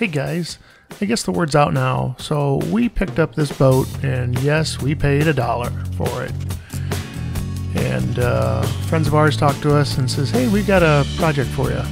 Hey guys, I guess the word's out now. So we picked up this boat, and yes, we paid a dollar for it. And uh, friends of ours talked to us and says, "Hey, we've got a project for you."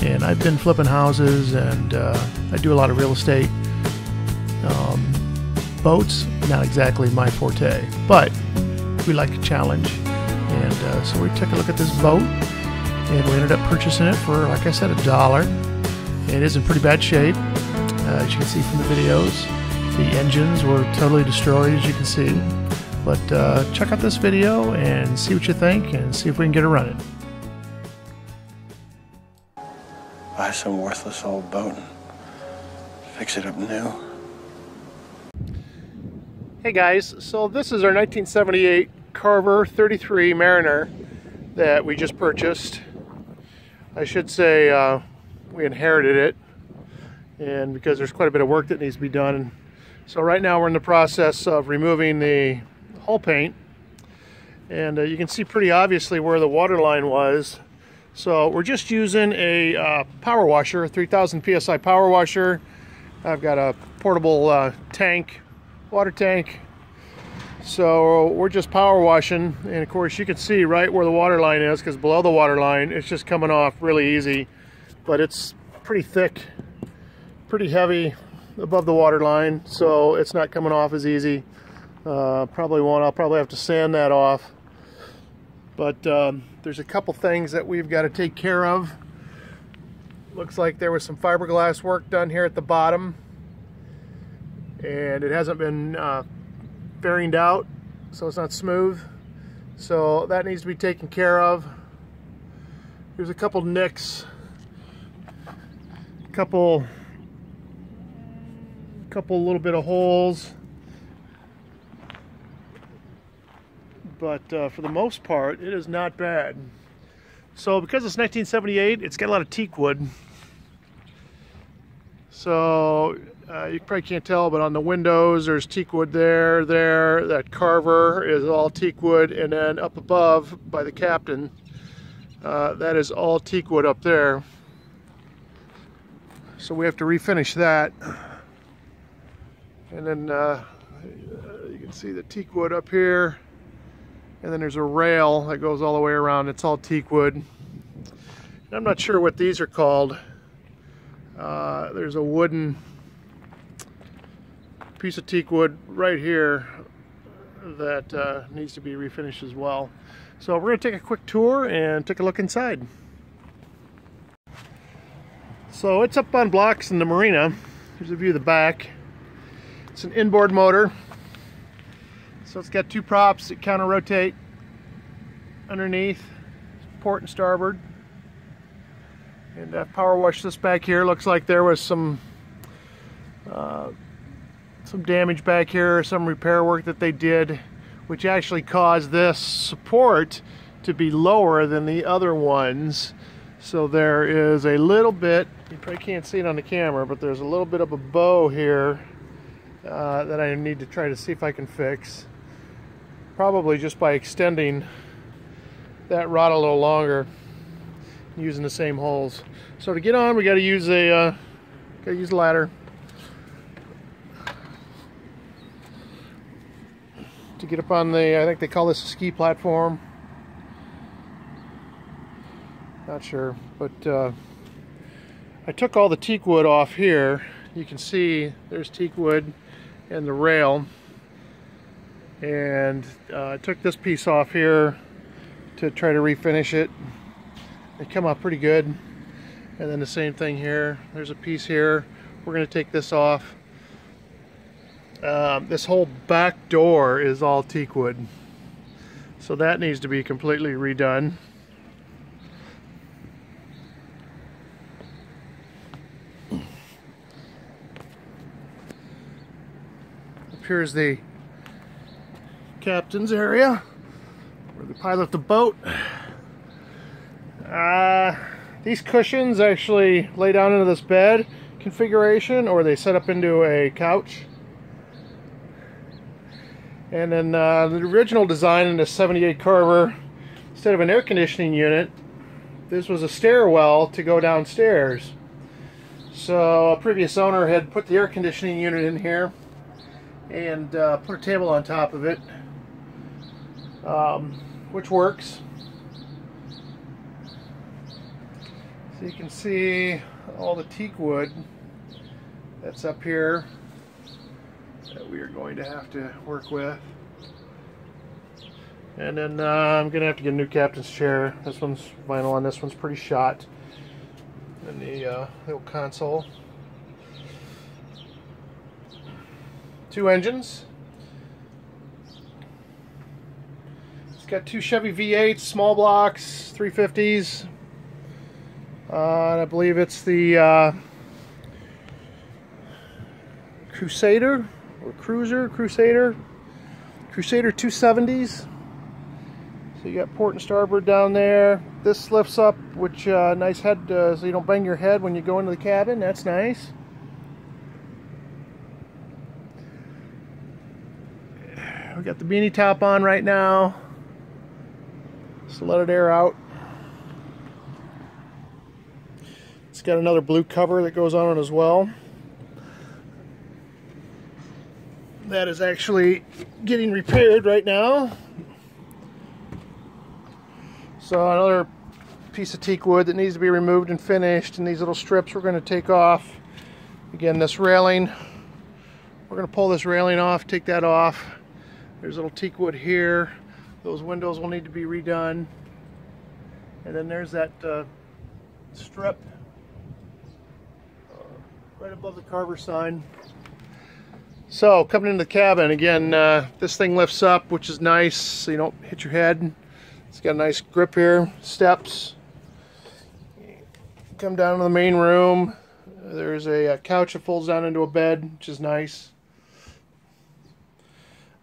And I've been flipping houses, and uh, I do a lot of real estate. Um, boats, not exactly my forte, but we like a challenge. And uh, so we took a look at this boat, and we ended up purchasing it for, like I said, a dollar. It is in pretty bad shape, uh, as you can see from the videos. The engines were totally destroyed, as you can see. But uh, check out this video and see what you think, and see if we can get it running. Buy some worthless old boat and fix it up new. Hey guys, so this is our 1978 Carver 33 Mariner that we just purchased. I should say uh, we inherited it and because there's quite a bit of work that needs to be done. So right now we're in the process of removing the hull paint and uh, you can see pretty obviously where the water line was so we're just using a uh, power washer, 3000 PSI power washer. I've got a portable uh, tank, water tank. So we're just power washing. And of course you can see right where the water line is because below the water line, it's just coming off really easy. But it's pretty thick, pretty heavy above the water line. So it's not coming off as easy. Uh, probably won't, I'll probably have to sand that off. But um, there's a couple things that we've got to take care of. Looks like there was some fiberglass work done here at the bottom. And it hasn't been uh, out, so it's not smooth. So that needs to be taken care of. There's a couple nicks, couple, couple little bit of holes but uh, for the most part, it is not bad. So because it's 1978, it's got a lot of teak wood. So uh, you probably can't tell, but on the windows, there's teak wood there, there. That carver is all teak wood, and then up above by the captain, uh, that is all teak wood up there. So we have to refinish that. And then uh, you can see the teak wood up here. And then there's a rail that goes all the way around. It's all teak wood. And I'm not sure what these are called. Uh, there's a wooden piece of teak wood right here that uh, needs to be refinished as well. So we're going to take a quick tour and take a look inside. So it's up on blocks in the marina. Here's a view of the back. It's an inboard motor. So it's got two props that counter rotate underneath, port and starboard. And uh, power wash this back here. Looks like there was some uh, some damage back here, some repair work that they did, which actually caused this support to be lower than the other ones. So there is a little bit, you probably can't see it on the camera, but there's a little bit of a bow here uh, that I need to try to see if I can fix probably just by extending that rod a little longer using the same holes. So to get on we got to use a uh, got to use a ladder. To get up on the I think they call this a ski platform. Not sure, but uh, I took all the teak wood off here. You can see there's teak wood and the rail. And uh, I took this piece off here to try to refinish it. It come out pretty good. And then the same thing here. There's a piece here. We're going to take this off. Um, this whole back door is all teak wood. So that needs to be completely redone here's the captain's area where they pilot the boat. Uh, these cushions actually lay down into this bed configuration or they set up into a couch. And then uh, the original design in the 78 Carver, instead of an air conditioning unit, this was a stairwell to go downstairs. So So a previous owner had put the air conditioning unit in here and uh, put a table on top of it, um, which works. So you can see all the teak wood that's up here that we are going to have to work with. And then uh, I'm going to have to get a new captain's chair. This one's vinyl on this one's pretty shot. And the uh, little console. Two engines. It's got two Chevy V8s, small blocks, 350s. Uh, I believe it's the uh, Crusader or Cruiser, Crusader, Crusader 270s. So you got port and starboard down there. This lifts up, which uh, nice head uh, so you don't bang your head when you go into the cabin. That's nice. We got the bimini top on right now. Just let it air out. It's got another blue cover that goes on it as well. That is actually getting repaired right now. So another piece of teak wood that needs to be removed and finished and these little strips we're going to take off. Again this railing, we're going to pull this railing off, take that off. There's a little teak wood here. Those windows will need to be redone. And then there's that uh, strip right above the Carver sign. So coming into the cabin again, uh, this thing lifts up, which is nice, so you don't hit your head. It's got a nice grip here, steps. Come down to the main room. There's a, a couch that folds down into a bed, which is nice.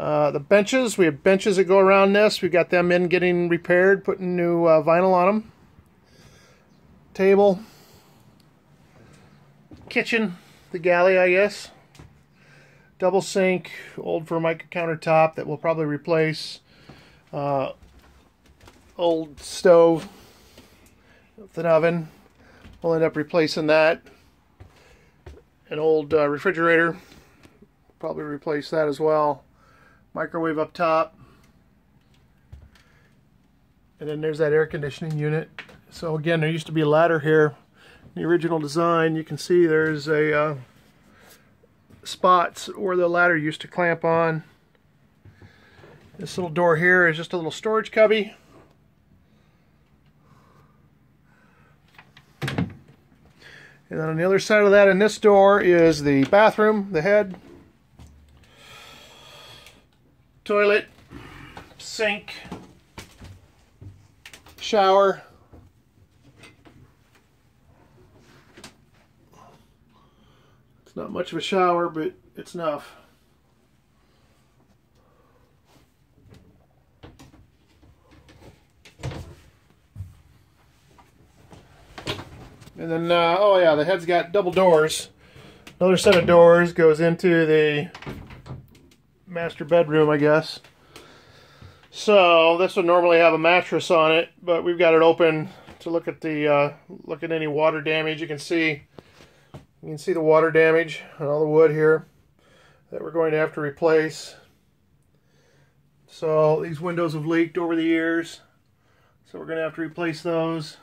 Uh, the benches, we have benches that go around this. We've got them in getting repaired, putting new uh, vinyl on them. Table, kitchen, the galley, I guess. Double sink, old Formica countertop that we'll probably replace. Uh, old stove with an oven. We'll end up replacing that. An old uh, refrigerator, probably replace that as well. Microwave up top. And then there's that air conditioning unit. So again, there used to be a ladder here the original design, you can see there's a uh, spots where the ladder used to clamp on. This little door here is just a little storage cubby. And then on the other side of that in this door is the bathroom, the head, toilet, sink, shower, It's not much of a shower, but it's enough. And then, uh, oh yeah, the head's got double doors. Another set of doors goes into the master bedroom, I guess. So this would normally have a mattress on it, but we've got it open to look at the uh, look at any water damage. You can see you can see the water damage on all the wood here that we're going to have to replace. So these windows have leaked over the years. So we're going to have to replace those.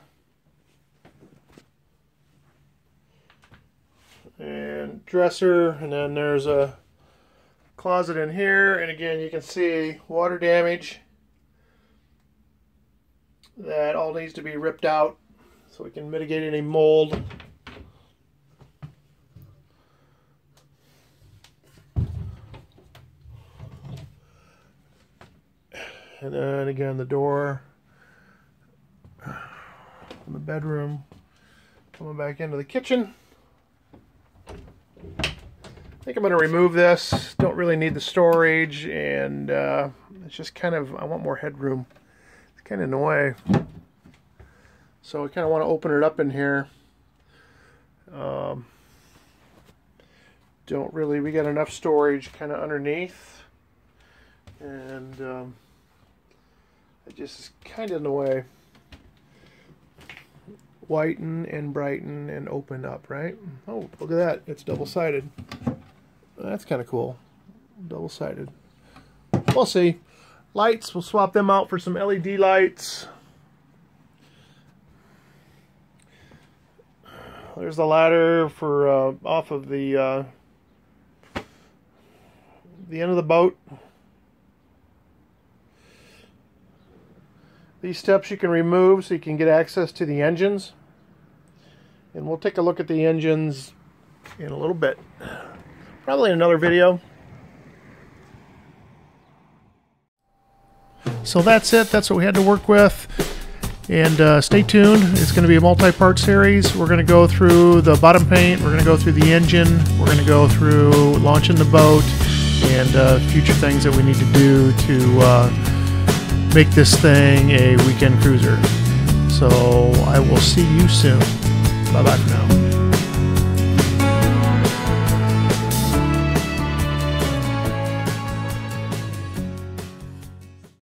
And dresser, and then there's a closet in here. And again, you can see water damage. That all needs to be ripped out so we can mitigate any mold. and then again the door from the bedroom coming back into the kitchen think I'm going to remove this don't really need the storage and uh, it's just kind of I want more headroom it's kind of in the way so I kind of want to open it up in here um, don't really we got enough storage kind of underneath and um, it just is kind of in the way. whiten and brighten and open up, right? Oh, look at that. It's double-sided. That's kind of cool. Double-sided. We'll see. Lights, we'll swap them out for some LED lights. There's the ladder for uh, off of the uh, the end of the boat. These steps you can remove so you can get access to the engines. And we'll take a look at the engines in a little bit. Probably in another video. So that's it. That's what we had to work with. And uh, stay tuned. It's going to be a multi-part series. We're going to go through the bottom paint. We're going to go through the engine. We're going to go through launching the boat and uh, future things that we need to do to uh, make this thing a weekend cruiser. So I will see you soon. Bye bye for now.